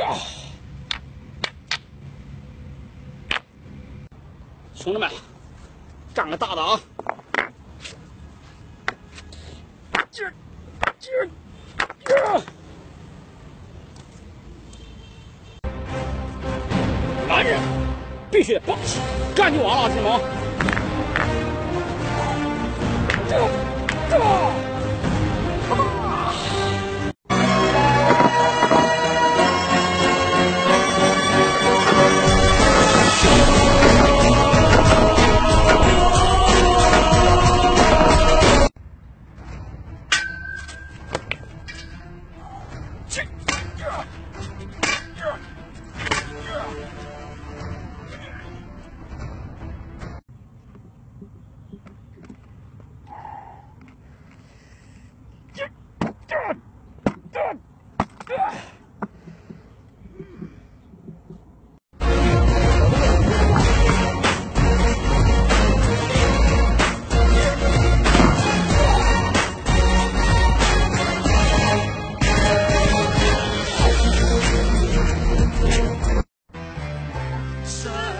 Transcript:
呀！兄弟们，干个大的啊！男人必须得霸气，干就完了，听懂 sun.